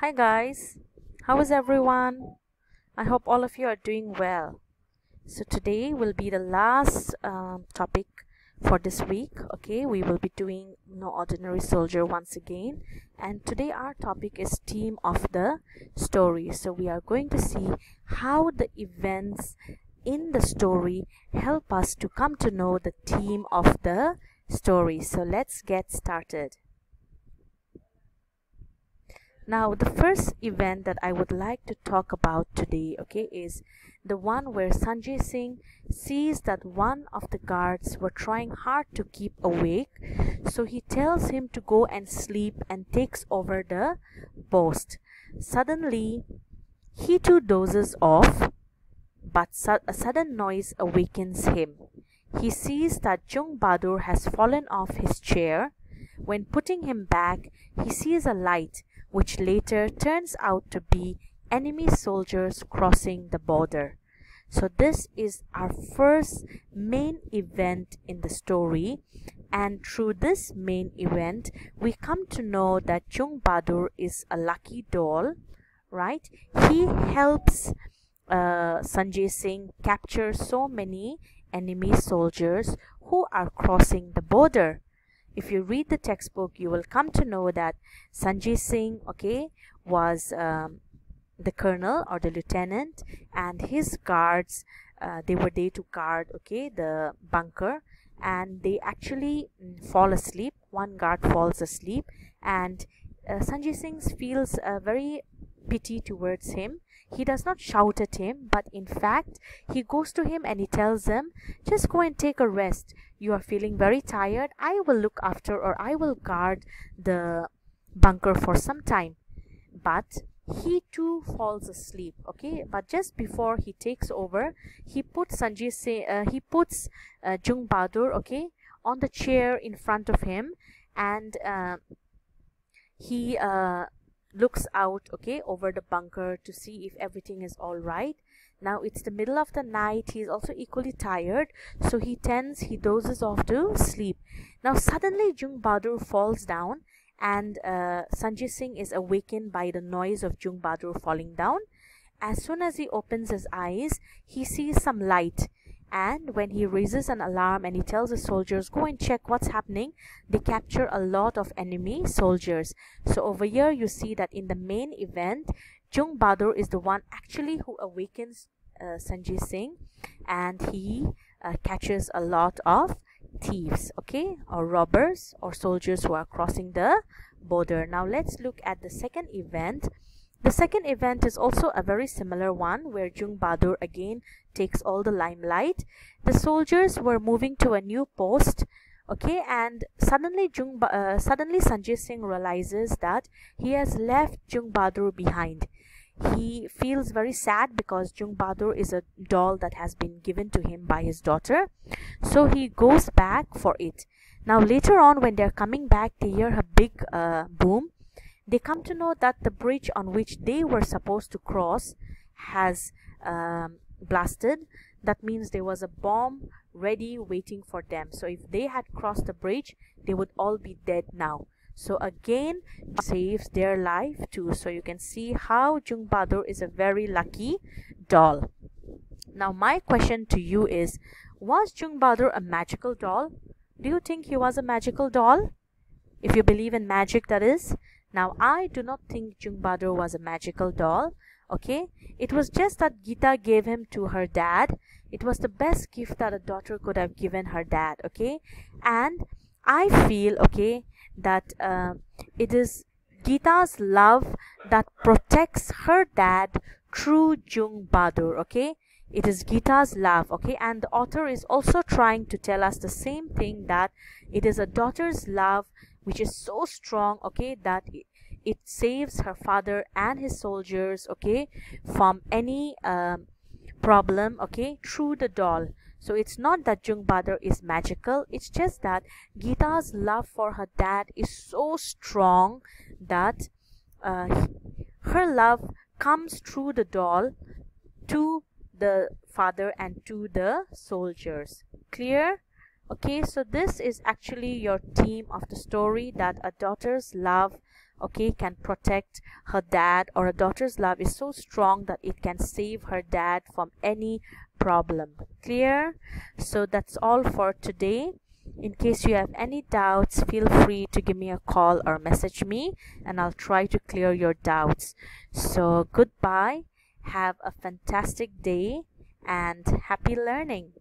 Hi guys, how is everyone? I hope all of you are doing well. So today will be the last um, topic for this week. Okay, we will be doing No Ordinary Soldier once again, and today our topic is theme of the story. So we are going to see how the events in the story help us to come to know the theme of the story. So let's get started. Now, the first event that I would like to talk about today, okay, is the one where Sanjay Singh sees that one of the guards were trying hard to keep awake, so he tells him to go and sleep and takes over the post. Suddenly, he too dozes off, but su a sudden noise awakens him. He sees that Jung Bahadur has fallen off his chair. When putting him back, he sees a light which later turns out to be enemy soldiers crossing the border. So this is our first main event in the story and through this main event we come to know that Jung Bahadur is a lucky doll, right? He helps uh, Sanjay Singh capture so many enemy soldiers who are crossing the border if you read the textbook you will come to know that Sanjay Singh okay was um, the colonel or the lieutenant and his guards uh, they were there to guard okay the bunker and they actually mm, fall asleep. One guard falls asleep and uh, Sanjay Singh feels a very pity towards him he does not shout at him but in fact he goes to him and he tells him just go and take a rest. You are feeling very tired. I will look after or i will guard the bunker for some time. But he too falls asleep okay? But just before he takes over he puts sanjay say uh, he puts uh, jung bahadur okay on the chair in front of him and uh, he uh, looks out okay over the bunker to see if everything is all right. Now it's the middle of the night. He's also equally tired so he tends he dozes off to sleep. Now suddenly jung bahadur falls down and uh, sanjay singh is awakened by the noise of jung bahadur falling down. As soon as he opens his eyes he sees some light and when he raises an alarm and he tells the soldiers go and check what's happening they capture a lot of enemy soldiers. So over here you see that in the main event Jung Bahadur is the one actually who awakens uh, Sanjay Singh. And he uh, catches a lot of thieves okay? Or robbers or soldiers who are crossing the border. Now let's look at the second event the second event is also a very similar one where Jung Bahadur again takes all the limelight. The soldiers were moving to a new post okay and suddenly Jung uh, suddenly Sanjay Singh realizes that he has left Jung Bahadur behind. He feels very sad because Jung Bahadur is a doll that has been given to him by his daughter. So he goes back for it. Now later on when they're coming back they hear a big uh, boom they come to know that the bridge on which they were supposed to cross has um, blasted. That means there was a bomb ready waiting for them. So if they had crossed the bridge they would all be dead now. So again saves their life too. So you can see how Jung Bahadur is a very lucky doll. Now my question to you is was Jung Bahadur a magical doll? Do you think he was a magical doll? If you believe in magic that is now, I do not think Jung Bahadur was a magical doll. Okay, it was just that Gita gave him to her dad. It was the best gift that a daughter could have given her dad. Okay, and I feel okay that uh, it is Gita's love that protects her dad through Jung Bahadur. Okay, it is Gita's love. Okay, and the author is also trying to tell us the same thing that it is a daughter's love which is so strong okay that it, it saves her father and his soldiers okay from any um, problem okay through the doll. So it's not that Jung Bahadur is magical. It's just that Gita's love for her dad is so strong that uh, her love comes through the doll to the father and to the soldiers. Clear okay so this is actually your theme of the story that a daughter's love okay can protect her dad or a daughter's love is so strong that it can save her dad from any problem. Clear? So that's all for today. In case you have any doubts feel free to give me a call or message me and i'll try to clear your doubts. So goodbye. Have a fantastic day and happy learning